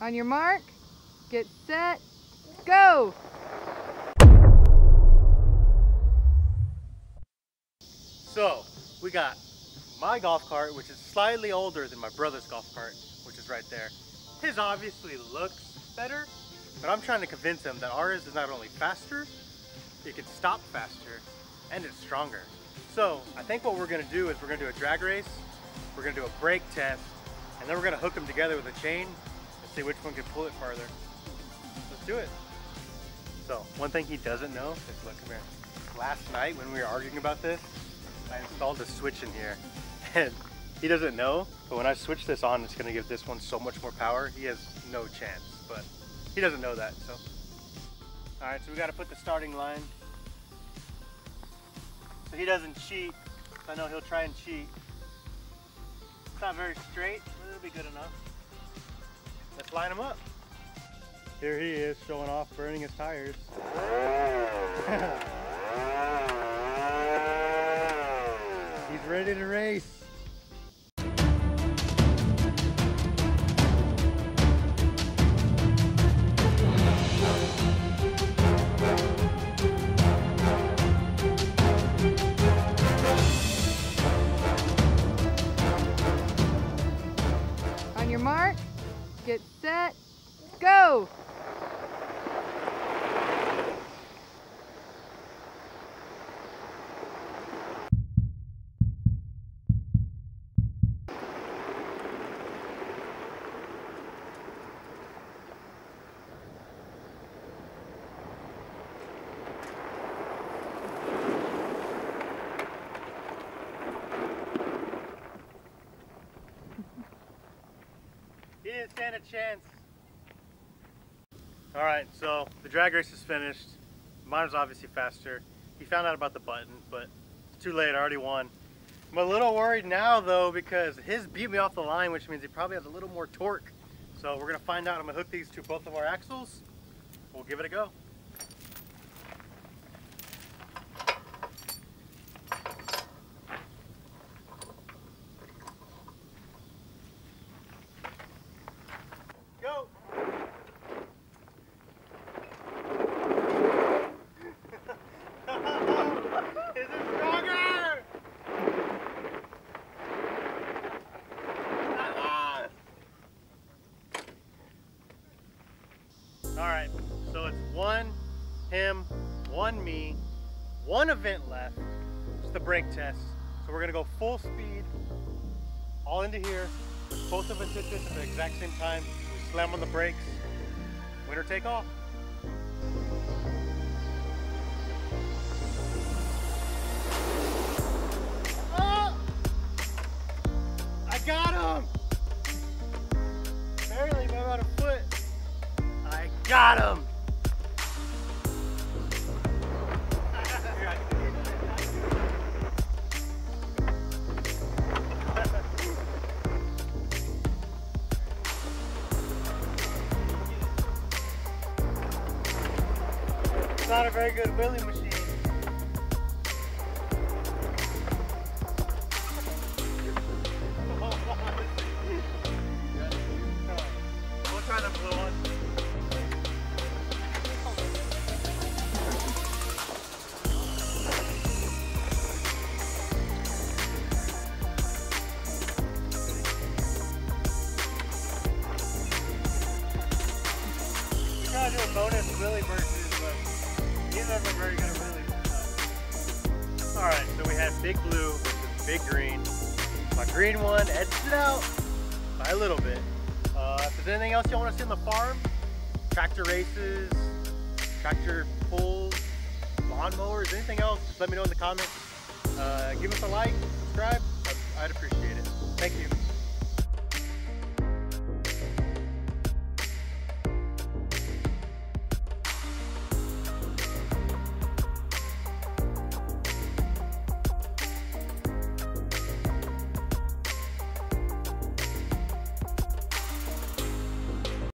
On your mark, get set, go! So, we got my golf cart, which is slightly older than my brother's golf cart, which is right there. His obviously looks better, but I'm trying to convince him that ours is not only faster, it can stop faster, and it's stronger. So, I think what we're gonna do is we're gonna do a drag race, we're gonna do a brake test, and then we're gonna hook them together with a chain see which one can pull it farther. Let's do it. So, one thing he doesn't know is, look, come here. Last night when we were arguing about this, I installed a switch in here and he doesn't know, but when I switch this on, it's gonna give this one so much more power. He has no chance, but he doesn't know that, so. All right, so we gotta put the starting line. So he doesn't cheat. I know he'll try and cheat. It's not very straight, but it'll be good enough. Let's line him up. Here he is showing off burning his tires. He's ready to race. Get set, go! Didn't stand a chance. All right, so the drag race is finished. Mine was obviously faster. He found out about the button, but it's too late, I already won. I'm a little worried now though because his beat me off the line, which means he probably has a little more torque. So we're gonna find out. I'm gonna hook these to both of our axles. We'll give it a go. Go! Is it stronger? Ah! All right, so it's one him, one me, one event left. It's the brake test. So we're gonna go full speed, all into here. Both of us hit this at the exact same time. We slam on the brakes. Winner take all. Got him! It's not a very good wheelie machine. We'll try the blue do a bonus wheelie versus, but he's never very good at wheelies. so. Alright, so we had Big Blue versus Big Green. My green one edged it out by a little bit. Uh, if there's anything else you want to see on the farm, tractor races, tractor pulls, lawnmowers, anything else, just let me know in the comments. Uh, give us a like, subscribe, I'd appreciate it. Thank you.